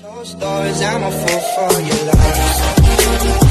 Closed doors, I'm a fool for your lies.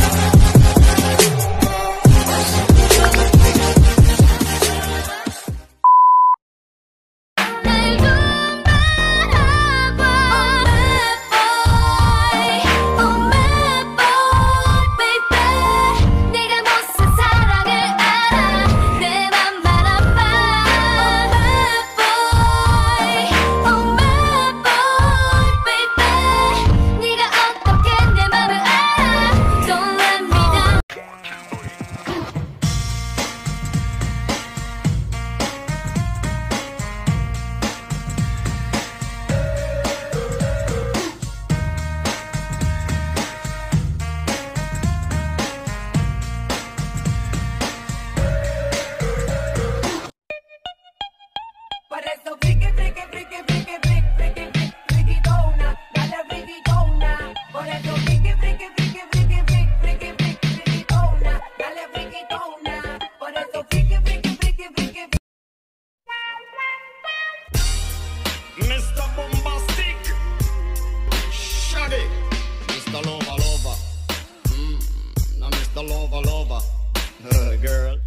the lover lover girl.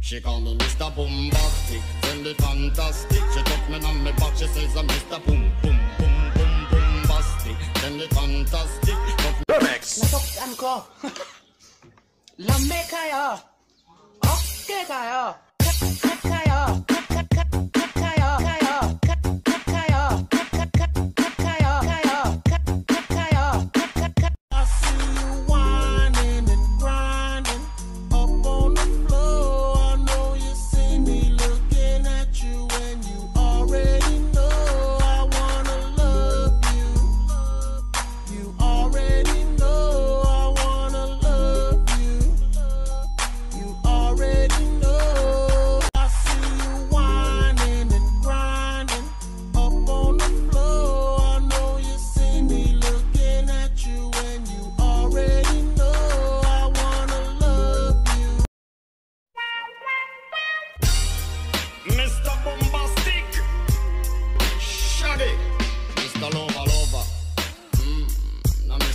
She call me Mr. Boombastic, really fantastic. She took me on my back, she says I'm Mr. Boom Boom Boom Boom Boombastic, really fantastic. Remix. 나석 안고 럼메카요 어깨가요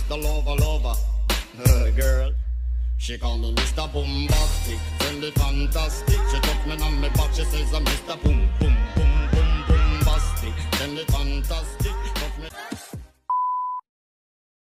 the lover lover. Uh, girl. She called me Mr. Boombastic, friendly fantastic. She took me on my back, she says I'm Mr. Boom Boom.